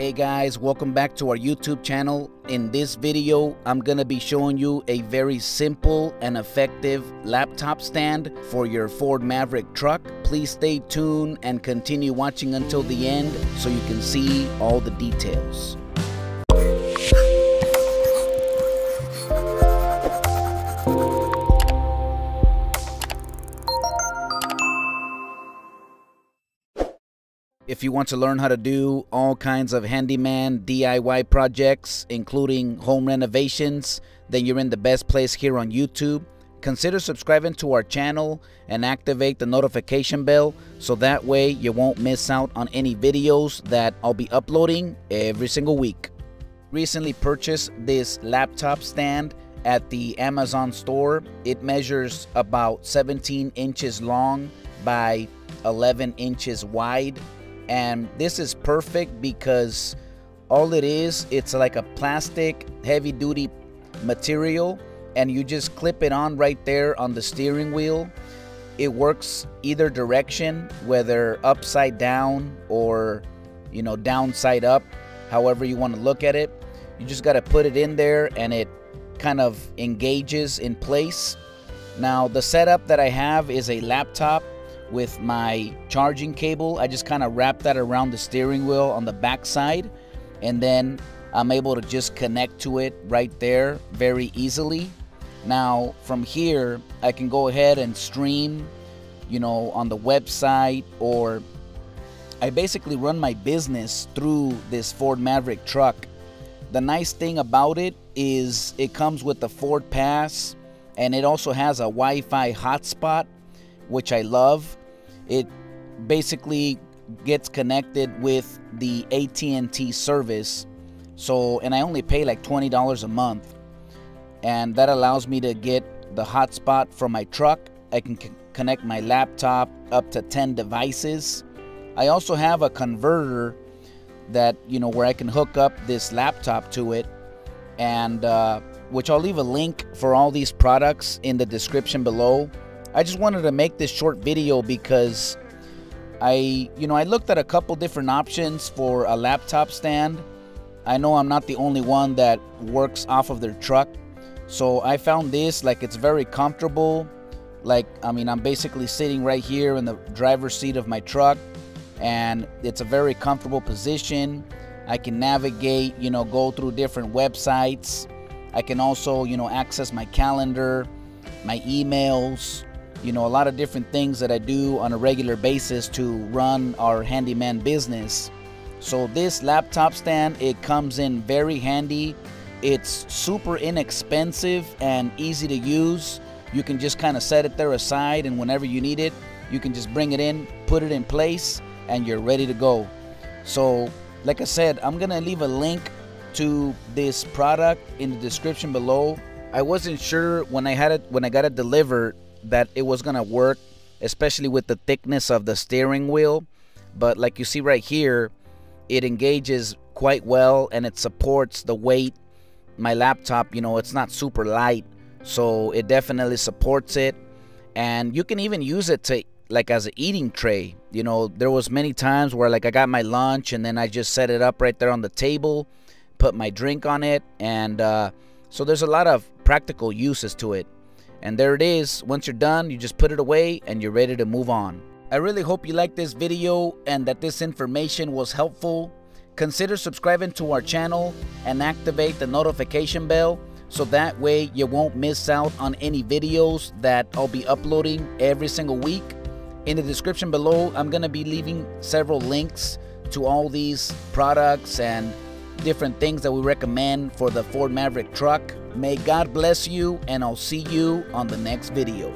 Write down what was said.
Hey guys, welcome back to our YouTube channel. In this video, I'm gonna be showing you a very simple and effective laptop stand for your Ford Maverick truck. Please stay tuned and continue watching until the end so you can see all the details. If you want to learn how to do all kinds of handyman DIY projects, including home renovations, then you're in the best place here on YouTube. Consider subscribing to our channel and activate the notification bell so that way you won't miss out on any videos that I'll be uploading every single week. Recently purchased this laptop stand at the Amazon store. It measures about 17 inches long by 11 inches wide and this is perfect because all it is it's like a plastic heavy duty material and you just clip it on right there on the steering wheel. It works either direction whether upside down or you know downside up however you want to look at it. You just got to put it in there and it kind of engages in place. Now the setup that I have is a laptop with my charging cable. I just kind of wrap that around the steering wheel on the back side and then I'm able to just connect to it right there very easily. Now from here I can go ahead and stream you know on the website or I basically run my business through this Ford Maverick truck. The nice thing about it is it comes with the Ford Pass and it also has a Wi-Fi hotspot which I love it basically gets connected with the AT&T service. So, and I only pay like $20 a month. And that allows me to get the hotspot from my truck. I can connect my laptop up to 10 devices. I also have a converter that, you know, where I can hook up this laptop to it and uh, which I'll leave a link for all these products in the description below. I just wanted to make this short video because I, you know, I looked at a couple different options for a laptop stand. I know I'm not the only one that works off of their truck. So I found this like it's very comfortable. Like, I mean, I'm basically sitting right here in the driver's seat of my truck and it's a very comfortable position. I can navigate, you know, go through different websites. I can also, you know, access my calendar, my emails, you know, a lot of different things that I do on a regular basis to run our handyman business. So this laptop stand, it comes in very handy. It's super inexpensive and easy to use. You can just kind of set it there aside and whenever you need it, you can just bring it in, put it in place, and you're ready to go. So, like I said, I'm gonna leave a link to this product in the description below. I wasn't sure when I had it when I got it delivered that it was gonna work especially with the thickness of the steering wheel. But like you see right here it engages quite well and it supports the weight. My laptop you know it's not super light so it definitely supports it. And you can even use it to like as an eating tray. You know there was many times where like I got my lunch and then I just set it up right there on the table put my drink on it and uh, so there's a lot of practical uses to it and there it is. Once you're done, you just put it away and you're ready to move on. I really hope you liked this video and that this information was helpful. Consider subscribing to our channel and activate the notification bell so that way you won't miss out on any videos that I'll be uploading every single week. In the description below, I'm going to be leaving several links to all these products and different things that we recommend for the Ford Maverick truck. May God bless you, and I'll see you on the next video.